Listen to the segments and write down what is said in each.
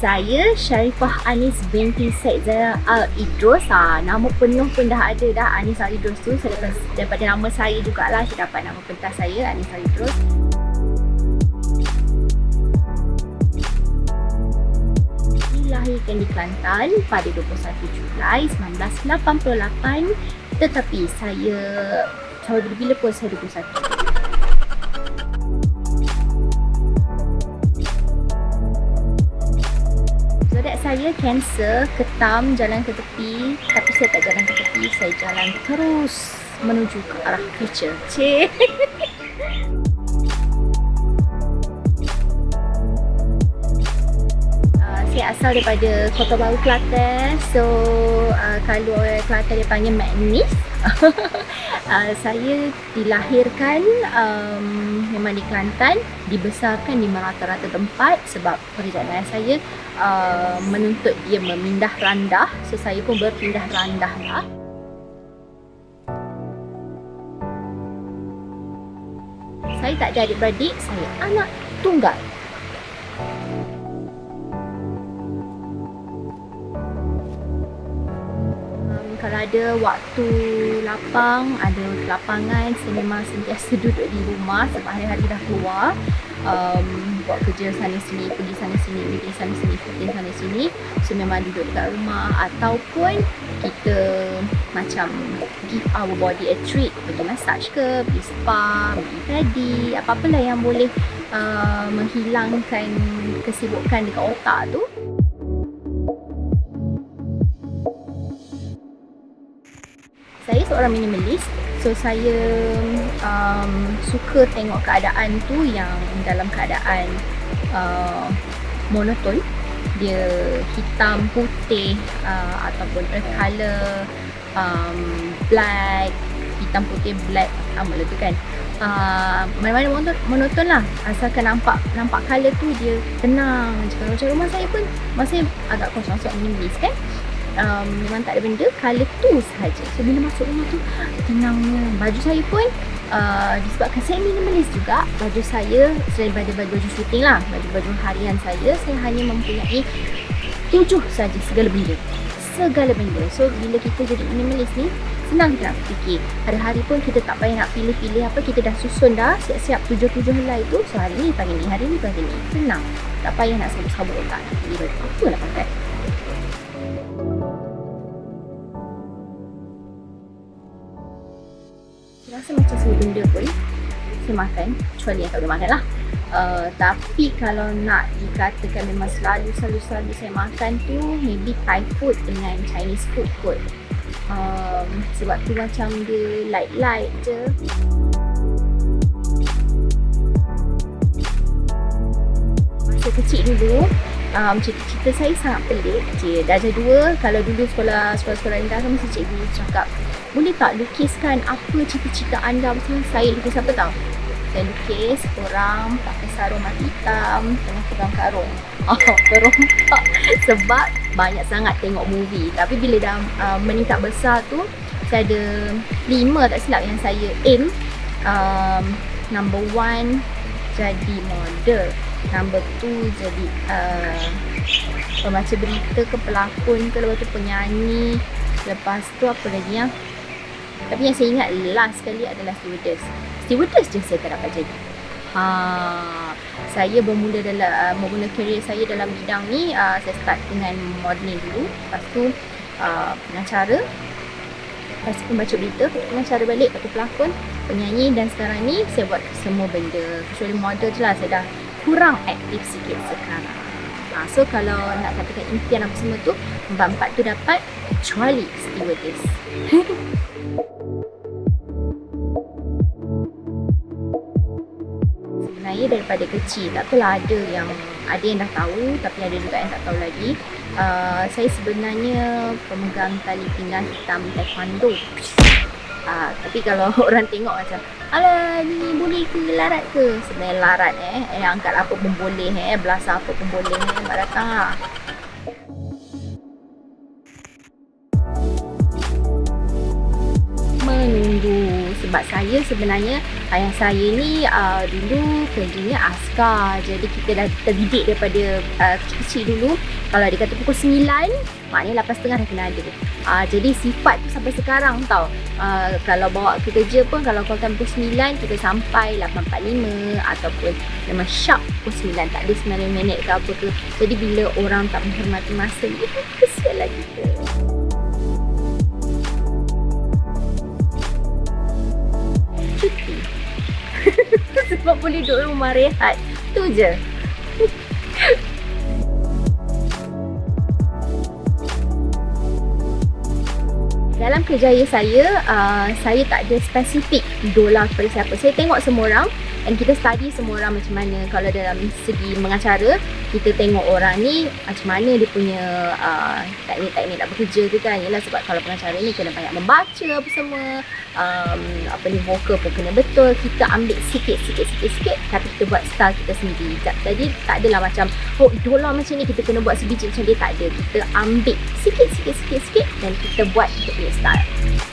Saya Sharifah Anis binti Said Zara Al Idrus. Ha, nama penuh pun dah ada dah Anis Al Idrus tu. Saya daripada, daripada nama saya jugalah saya dapat nama pentas saya Anis Al Idrus. Dilahirkan di Kelantan pada 21 Julai 1988 tetapi saya sampai bila-bila pun saya 21. Cancer, ketam, jalan ke tepi. Tapi saya tak jalan ke tepi, saya jalan terus menuju ke arah future. Cik uh, Saya asal daripada Kota Baru Kelantan. So, uh, kalau orang Kelantan dia panggil Magnis uh, saya dilahirkan um, memang di Kelantan dibesarkan di merata-rata tempat sebab perjalanan saya uh, menuntut dia memindah randah. So saya pun berpindah randah lah. Saya tak ada adik-beradik saya anak tunggal kalau ada waktu lapang, ada lapangan, saya memang sentiasa duduk di rumah sebab hari-hari dah keluar. Um, buat kerja sana sini, pergi sana sini, pergi sana sini, pergi sana sini. So memang duduk dekat rumah. Ataupun kita macam give our body a treat. Pergi massage ke, pergi spa, pergi pedi, apa-apalah yang boleh uh, menghilangkan kesibukan dekat otak tu seorang minimalis so saya um, suka tengok keadaan tu yang dalam keadaan uh, monoton. Dia hitam putih uh, ataupun earth color um, black hitam putih black sama lah tu kan. Uh, mana-mana monoton, monoton lah. Asalkan nampak nampak color tu dia tenang macam rumah saya pun masih agak kosong sebab minimalis kan um, memang tak ada benda color tu sahaja. So bila masuk rumah tu tenangnya. Baju saya pun uh, disebabkan saya minimalis juga baju saya selain daripada baju-baju syuting lah baju-baju harian saya saya hanya mempunyai tujuh saja segala benda. Segala benda. So bila kita jadi minimalis ni senang kita nak fikir. Hari-hari pun kita tak payah nak pilih-pilih apa kita dah susun dah siap-siap tujuh-tujuh helai tu so hari ni pagi ni hari ni pagi ni. Senang. Tak payah nak sabuk-sabuk otak nak pilih baju. Apa nak pakai rasa macam semua benda pun saya makan. Kecuali yang tak boleh makan lah. Uh, tapi kalau nak dikatakan memang selalu selalu selalu saya makan tu maybe Thai food dengan Chinese food kot. Um, sebab tu macam dia light light je. Masa kecil dulu um, cerita-cerita saya sangat pelik. Je darjah dua. Kalau dulu sekolah sekolah-sekolah rendah kan mesti cikgu cakap boleh tak lukiskan apa cita-cita anda macam saya lukis? Apa tau? Saya lukis orang pakai sarung mati hitam tengah pegang karung oh, terompak sebab banyak sangat tengok movie. Tapi bila dah uh, meningkat besar tu saya ada lima tak silap yang saya aim. Um, number one jadi model. Number two jadi uh, pembaca berita ke pelakon ke lepas tu penyanyi. Lepas tu apa lagi yang tapi yang saya ingat last sekali adalah stewardess. Stewardess je saya tak dapat jadi. Ha, saya bermula dalam uh, bermula kerjaya saya dalam bidang ni uh, saya start dengan modeling dulu. Lepas tu uh, pengacara. Lepas tu pembaca berita, pengacara balik, lepas tu pelakon, penyanyi dan sekarang ni saya buat semua benda. Kecuali model je lah, saya dah kurang aktif sikit sekarang. Ha, so kalau nak katakan impian apa semua tu, empat-empat tu dapat kecuali stewardess. sebenarnya daripada kecil tak apalah ada yang ada yang dah tahu tapi ada juga yang tak tahu lagi. Uh, saya sebenarnya pemegang tali pinggang hitam taekwondo. Uh, tapi kalau orang tengok macam alah ni boleh ke? Larat ke? Sebenarnya larat eh. Eh angkat apa pun boleh eh. Belasah apa pun boleh eh. Mak datang lah menunggu. Sebab saya sebenarnya ayah saya ni uh, dulu kerjanya askar. Jadi kita dah terdidik daripada uh, kecil-kecil dulu. Kalau dia kata pukul 9 maknanya 8.30 dah kena ada. Uh, jadi sifat tu sampai sekarang tau. Uh, kalau bawa ke kerja pun kalau kau pukul 9 kita sampai 8.45 ataupun memang sharp pukul 9 tak ada 9 minit ke apa ke. Jadi bila orang tak menghormati masa ni kesian lah kita sebab boleh duduk rumah rehat tu je dalam kerjaya saya, uh, saya tak ada spesifik idola kepada siapa. Saya tengok semua orang and kita study semua orang macam mana. Kalau dalam segi mengacara, kita tengok orang ni macam mana dia punya uh, teknik-teknik nak bekerja tu kan. Yalah sebab kalau pengacara ni kena banyak membaca apa semua. Um, apa ni, vokal pun kena betul. Kita ambil sikit-sikit-sikit-sikit tapi kita buat style kita sendiri. Jadi tak adalah macam, oh idola macam ni kita kena buat sebiji macam dia. Tak ada. Kita ambil sikit-sikit-sikit-sikit dan kita buat kita punya style.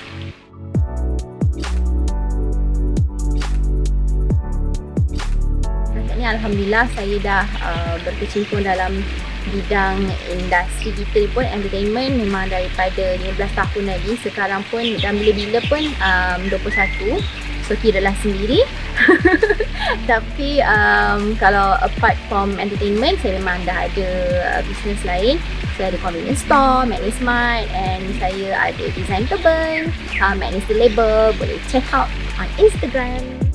Alhamdulillah saya dah uh, berkecimpung dalam bidang industri kita pun entertainment memang daripada 15 tahun lagi. Sekarang pun dan bila-bila pun um, 21 so kira lah sendiri. Tapi um, kalau apart from entertainment saya memang dah ada uh, business lain. Saya ada convenience store, Magnis Smart and saya ada design turban, uh, Magnis The Label, boleh check out on Instagram.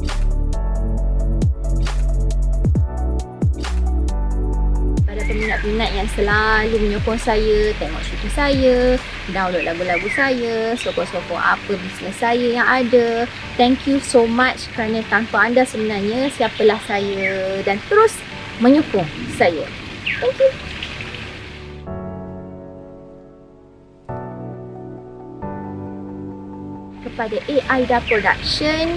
Peminat-peminat yang selalu menyokong saya, tengok syuting saya, download lagu-lagu saya, sokong-sokong apa bisnes saya yang ada. Thank you so much kerana tanpa anda sebenarnya siapalah saya dan terus menyokong saya. Thank you. kepada AIDA Production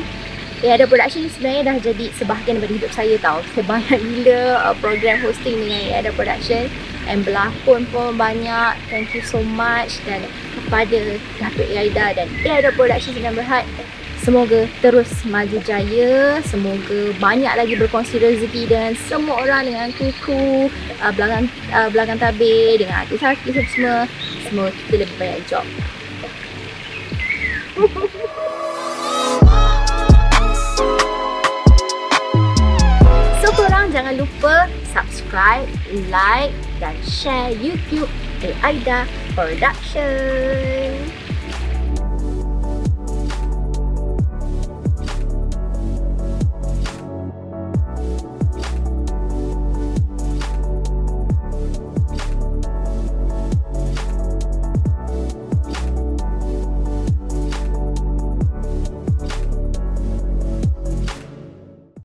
AIDA Production ni sebenarnya dah jadi sebahagian daripada hidup saya tau. Saya banyak gila uh, program hosting dengan AIDA Production. And berlakon pun banyak. Thank you so much. Dan kepada Datuk AIDA dan AIDA Production sedang berhad. Semoga terus maju jaya. Semoga banyak lagi berkongsi rezeki dengan semua orang Dengan kuku, uh, belakang, uh, belakang tabir Dengan artis-artis semua. Semoga kita lebih banyak job. so lupa subscribe, like dan share YouTube Aida Production.